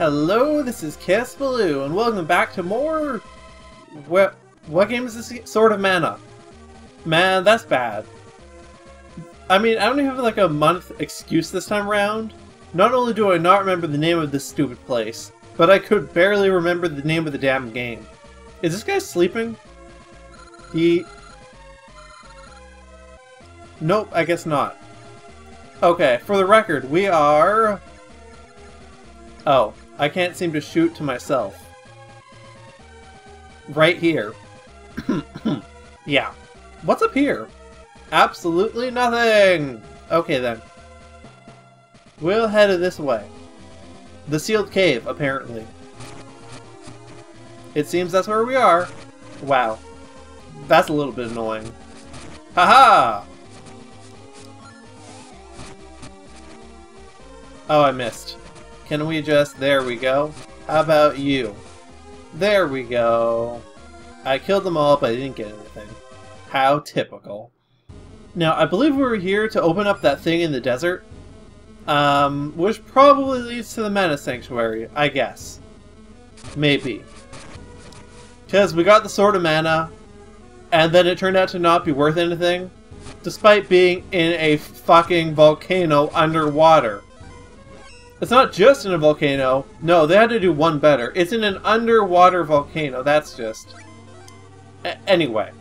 Hello, this is Kaosubaloo, and welcome back to more... What, what game is this? Sword of Mana. Man, that's bad. I mean, I don't even have like a month excuse this time around. Not only do I not remember the name of this stupid place, but I could barely remember the name of the damn game. Is this guy sleeping? He... Nope, I guess not. Okay, for the record, we are... Oh, I can't seem to shoot to myself. Right here. yeah. What's up here? Absolutely nothing! Okay then. We'll head this way. The sealed cave, apparently. It seems that's where we are. Wow. That's a little bit annoying. Haha! -ha! Oh, I missed. Can we just... There we go. How about you? There we go. I killed them all, but I didn't get anything. How typical. Now, I believe we were here to open up that thing in the desert. Um, which probably leads to the Mana Sanctuary, I guess. Maybe. Because we got the Sword of Mana, and then it turned out to not be worth anything, despite being in a fucking volcano underwater. It's not just in a volcano. No, they had to do one better. It's in an underwater volcano. That's just... A anyway.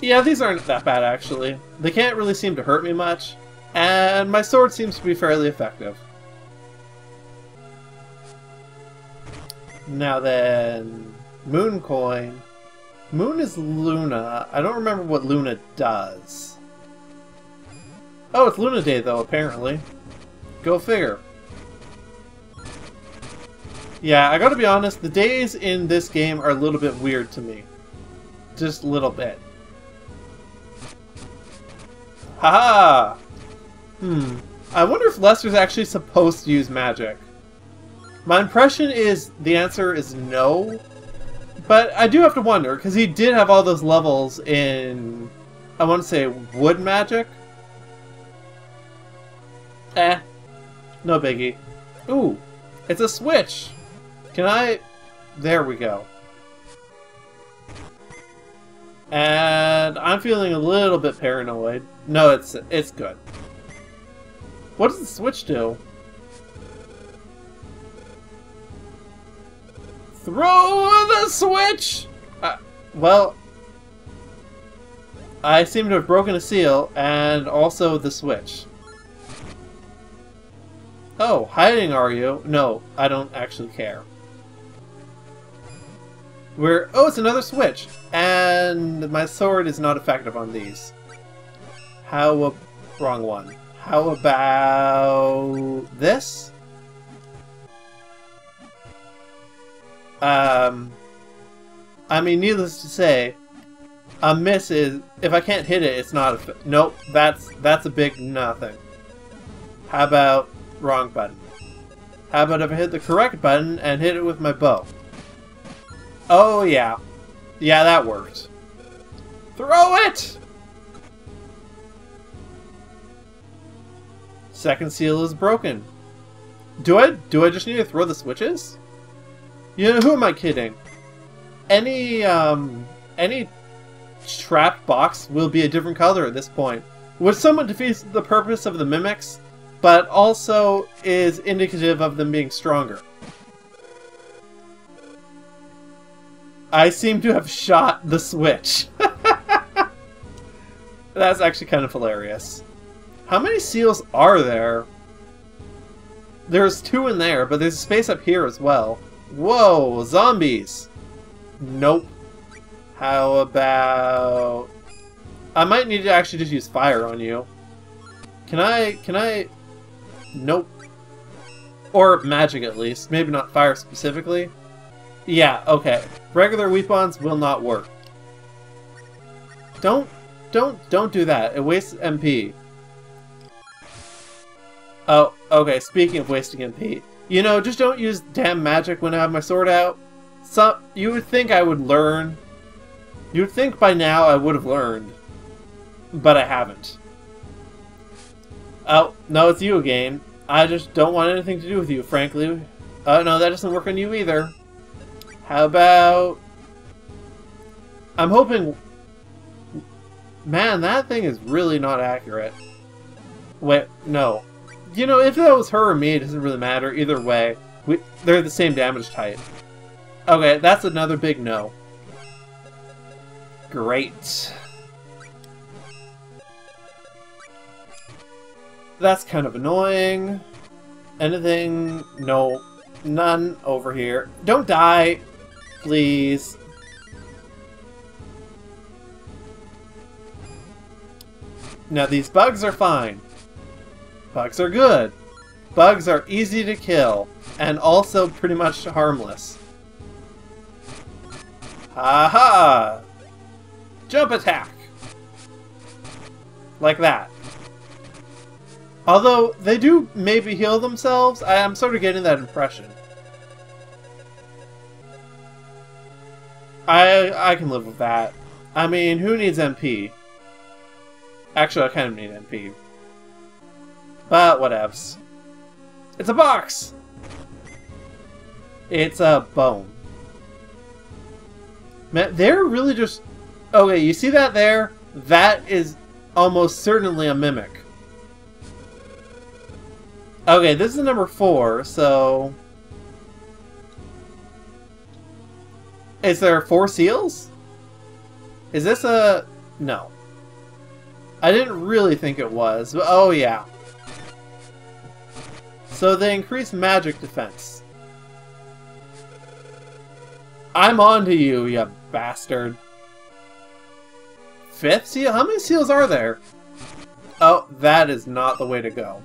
Yeah, these aren't that bad, actually. They can't really seem to hurt me much. And my sword seems to be fairly effective. Now then... Moon coin. Moon is Luna. I don't remember what Luna does. Oh, it's Luna Day, though, apparently. Go figure. Yeah, I gotta be honest, the days in this game are a little bit weird to me. Just a little bit. Haha! -ha! Hmm. I wonder if Lester's actually supposed to use magic. My impression is the answer is no. But I do have to wonder, because he did have all those levels in, I want to say, wood magic? Eh. No biggie. Ooh, it's a switch! Can I... There we go. And I'm feeling a little bit paranoid. No, it's it's good. What does the switch do? Throw the switch! Uh, well, I seem to have broken a seal, and also the switch. Oh, hiding are you? No, I don't actually care. We're... Oh, it's another switch! And my sword is not effective on these. How a... Wrong one. How about... this? Um... I mean, needless to say, a miss is... If I can't hit it, it's not a... Nope, that's, that's a big nothing. How about Wrong button. How about if I hit the correct button and hit it with my bow? Oh, yeah. Yeah, that worked. Throw it! Second seal is broken. Do I do I just need to throw the switches? You know, who am I kidding? Any um any trap box will be a different color at this point. Which someone defeats the purpose of the mimics, but also is indicative of them being stronger. I seem to have shot the switch. That's actually kind of hilarious. How many seals are there? There's two in there, but there's a space up here as well. Whoa, zombies! Nope. How about... I might need to actually just use fire on you. Can I... can I... Nope. Or magic at least. Maybe not fire specifically. Yeah, okay. Regular weapons will not work. Don't, don't, don't do that. It wastes MP. Oh, okay, speaking of wasting MP. You know, just don't use damn magic when I have my sword out. So, you would think I would learn. You would think by now I would have learned. But I haven't. Oh, no, it's you again. I just don't want anything to do with you, frankly. Oh, no, that doesn't work on you either. How about... I'm hoping... Man, that thing is really not accurate. Wait, no. You know, if that was her or me, it doesn't really matter. Either way, we, they're the same damage type. Okay, that's another big no. Great. That's kind of annoying. Anything? No. None over here. Don't die! Please. Now these bugs are fine. Bugs are good. Bugs are easy to kill, and also pretty much harmless. Ha ha! Jump attack! Like that. Although, they do maybe heal themselves, I am sort of getting that impression. I I can live with that. I mean, who needs MP? Actually, I kind of need MP. But whatevs. It's a box! It's a bone. Man, they're really just... Okay, you see that there? That is almost certainly a mimic. Okay, this is number four, so... Is there four seals? Is this a... No. I didn't really think it was, but oh yeah. So they increase magic defense. I'm on to you, you bastard. Fifth seal? How many seals are there? Oh, that is not the way to go.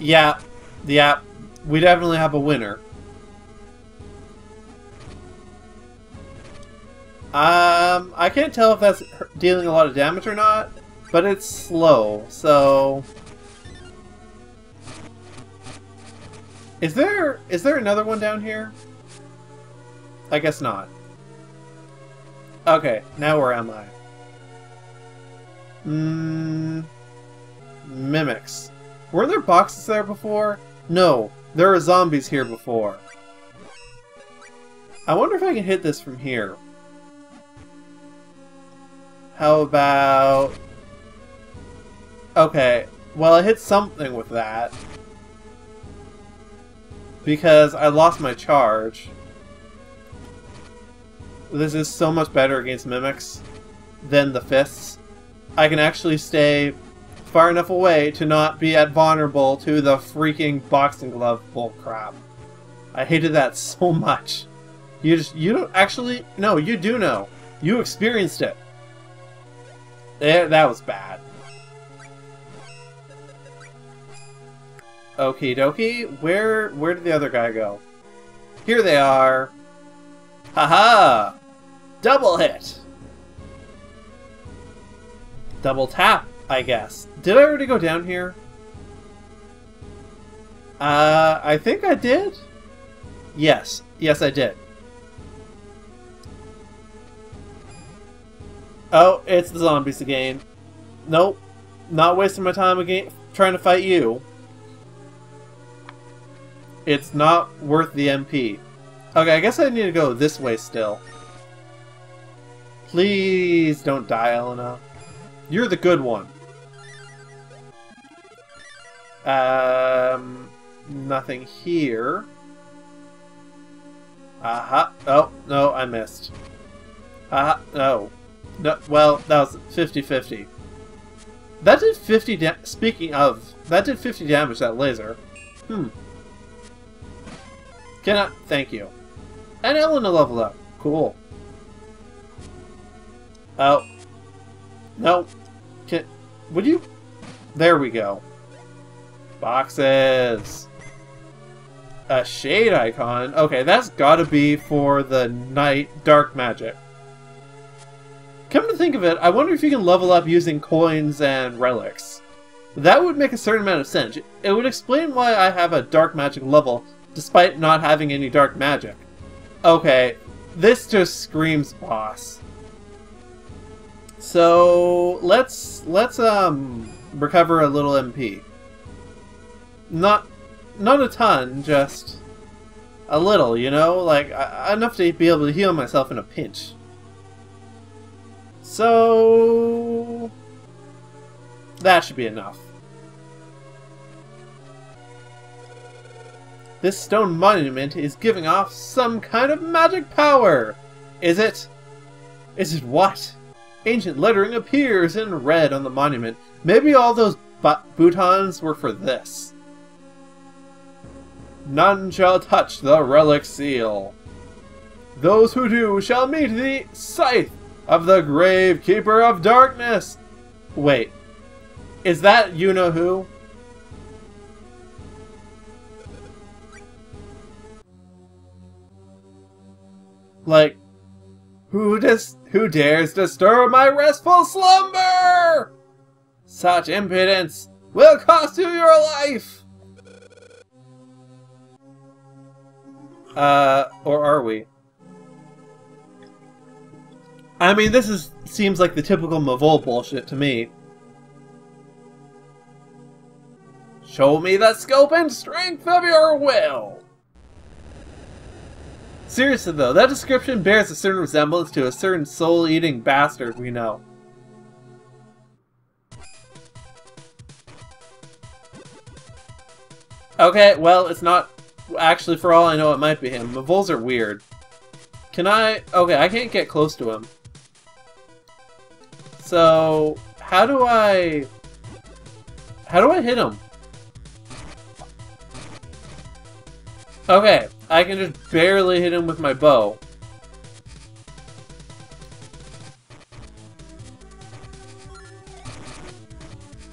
Yeah, yeah, we definitely have a winner. Um, I can't tell if that's dealing a lot of damage or not, but it's slow, so... Is there is there another one down here? I guess not. Okay, now where am I? Mmm... Mimics. Were there boxes there before? No, there were zombies here before. I wonder if I can hit this from here. How about... Okay, well I hit something with that. Because I lost my charge. This is so much better against mimics than the fists. I can actually stay far enough away to not be at vulnerable to the freaking boxing glove bullcrap. I hated that so much. You just, you don't actually, no, you do know. You experienced it. That was bad. Okie dokie, where, where did the other guy go? Here they are. Haha! -ha! Double hit! Double tap, I guess. Did I already go down here? Uh, I think I did? Yes. Yes, I did. Oh, it's the zombies again. Nope. Not wasting my time again trying to fight you. It's not worth the MP. Okay, I guess I need to go this way still. Please don't die, Elena. You're the good one. Um, nothing here. Aha. Oh, no, I missed. Aha. No. No, well, that was 50-50. That did 50 Speaking of, that did 50 damage, that laser. Hmm. Cannot... Thank you. And Elena leveled up. Cool. Oh. No. Can... Would you... There we go. Boxes. A shade icon? Okay, that's gotta be for the night dark magic. Come to think of it, I wonder if you can level up using coins and relics. That would make a certain amount of sense. It would explain why I have a dark magic level, despite not having any dark magic. Okay, this just screams boss. So, let's, let's, um, recover a little MP. Not, not a ton, just a little, you know? Like, uh, enough to be able to heal myself in a pinch. So... That should be enough. This stone monument is giving off some kind of magic power! Is it? Is it what? Ancient lettering appears in red on the monument. Maybe all those boutons were for this. None shall touch the relic seal. Those who do shall meet the scythe of the grave keeper of darkness. Wait, is that you know who? Like, who does who dares disturb my restful slumber? Such impudence will cost you your life. Uh, or are we? I mean, this is seems like the typical Mavol bullshit to me. Show me the scope and strength of your will! Seriously though, that description bears a certain resemblance to a certain soul-eating bastard we know. Okay, well, it's not... Actually, for all I know, it might be him. The Mavols are weird. Can I... Okay, I can't get close to him. So, how do I... How do I hit him? Okay, I can just barely hit him with my bow.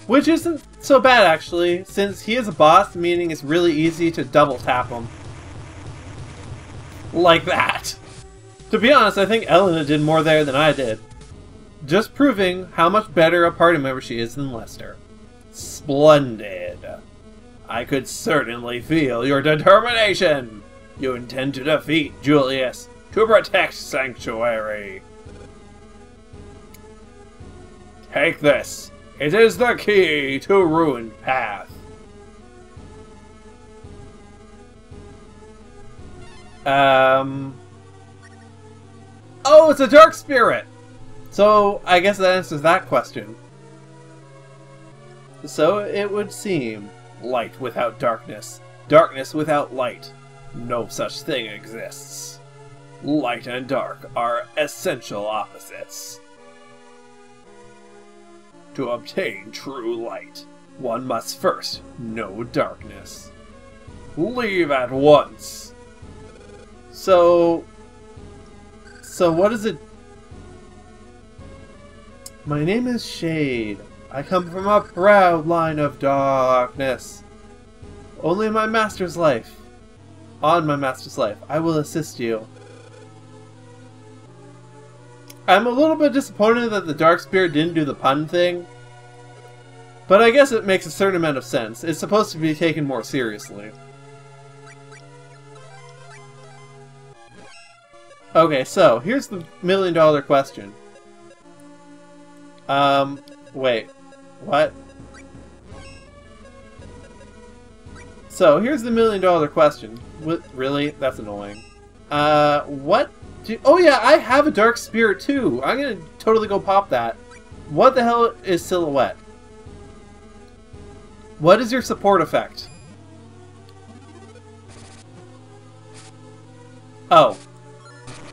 Which isn't so bad, actually, since he is a boss, meaning it's really easy to double tap him. Like that. To be honest, I think Elena did more there than I did. Just proving how much better a party member she is than Lester. Splendid. I could certainly feel your determination. You intend to defeat Julius to protect Sanctuary. Take this. It is the key to Ruined Path. Um. Oh, it's a dark spirit! So, I guess that answers that question. So it would seem. Light without darkness. Darkness without light. No such thing exists. Light and dark are essential opposites. To obtain true light, one must first know darkness. Leave at once! So... So what is it... My name is Shade. I come from a proud line of darkness. Only my master's life. On my master's life, I will assist you. I'm a little bit disappointed that the Dark Spirit didn't do the pun thing. But I guess it makes a certain amount of sense. It's supposed to be taken more seriously. Okay, so, here's the million dollar question. Um, wait. What? So, here's the million dollar question. What, really? That's annoying. Uh, what do... Oh yeah, I have a Dark Spirit too! I'm gonna totally go pop that. What the hell is Silhouette? What is your support effect? Oh.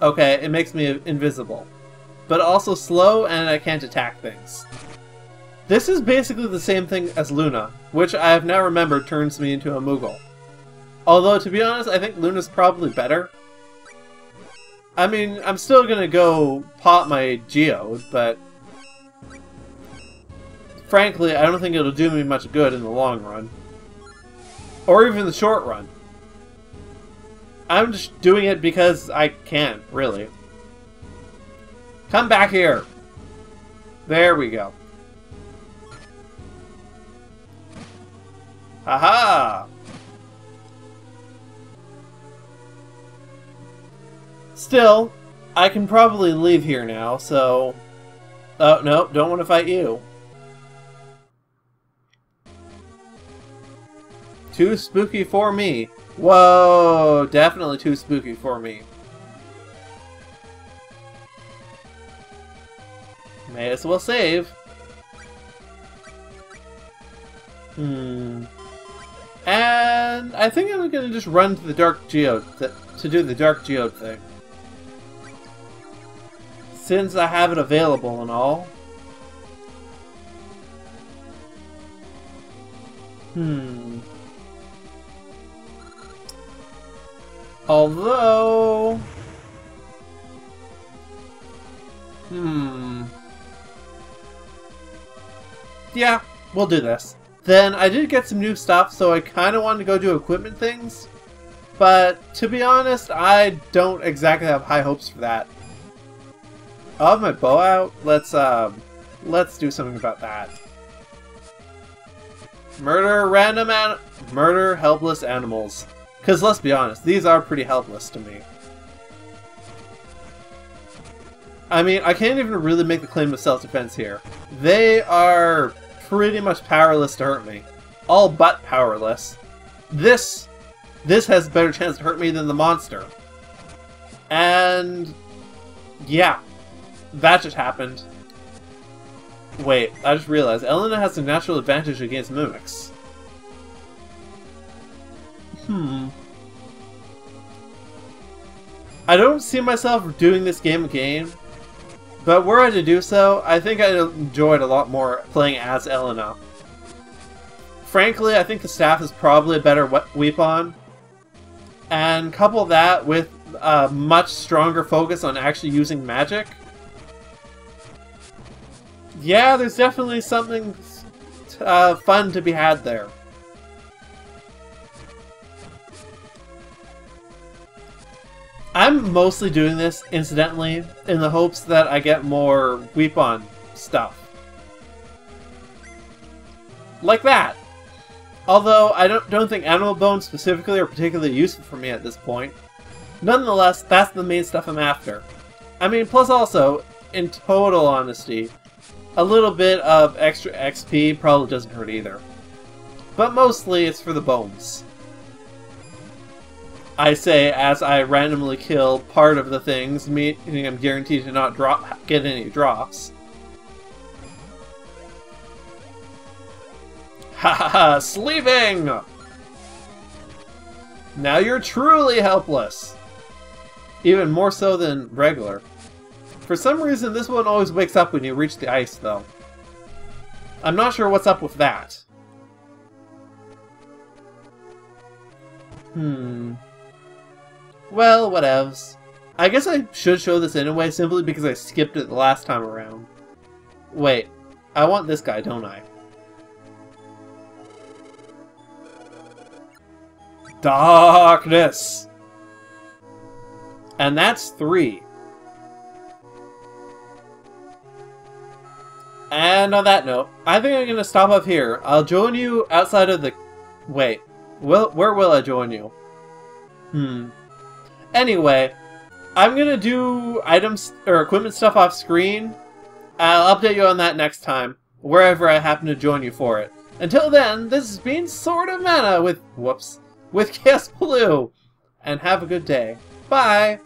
Okay, it makes me invisible. But also slow and I can't attack things. This is basically the same thing as Luna, which I have now remembered turns me into a Moogle. Although, to be honest, I think Luna's probably better. I mean, I'm still gonna go pop my Geode, but... Frankly, I don't think it'll do me much good in the long run. Or even the short run. I'm just doing it because I can, really. Come back here! There we go. Aha! Still, I can probably leave here now, so... Oh, no, don't want to fight you. Too spooky for me. Whoa, definitely too spooky for me. May as well save. Hmm. And I think I'm gonna just run to the Dark Geode to, to do the Dark Geode thing. Since I have it available and all. Hmm. Although... Hmm. Yeah, we'll do this. Then I did get some new stuff, so I kind of wanted to go do equipment things. But to be honest, I don't exactly have high hopes for that. Have my bow out. Let's um, let's do something about that. Murder random an murder helpless animals. Cause let's be honest, these are pretty helpless to me. I mean, I can't even really make the claim of self-defense here. They are pretty much powerless to hurt me. All but powerless. This this has a better chance to hurt me than the monster. And yeah, that just happened. Wait, I just realized Elena has a natural advantage against mimics. Hmm. I don't see myself doing this game again, but were I to do so, I think I'd enjoy it a lot more playing as Elena. Frankly, I think the staff is probably a better weapon, and couple that with a much stronger focus on actually using magic. Yeah, there's definitely something uh, fun to be had there. I'm mostly doing this, incidentally, in the hopes that I get more Weepon stuff. Like that! Although, I don't, don't think animal bones specifically are particularly useful for me at this point. Nonetheless, that's the main stuff I'm after. I mean, plus also, in total honesty, a little bit of extra XP probably doesn't hurt either. But mostly, it's for the bones. I say as I randomly kill part of the things, meaning I'm guaranteed to not drop get any drops. Ha ha ha! Sleeping! Now you're truly helpless! Even more so than regular. For some reason, this one always wakes up when you reach the ice, though. I'm not sure what's up with that. Hmm. Well, whatevs. I guess I should show this anyway, simply because I skipped it the last time around. Wait, I want this guy, don't I? Darkness! And that's three. And on that note, I think I'm going to stop up here. I'll join you outside of the... Wait, will, where will I join you? Hmm. Anyway, I'm gonna do items or equipment stuff off screen. I'll update you on that next time, wherever I happen to join you for it. Until then, this has been Sword of Mana with, whoops, with Kaosubaloo. And have a good day. Bye!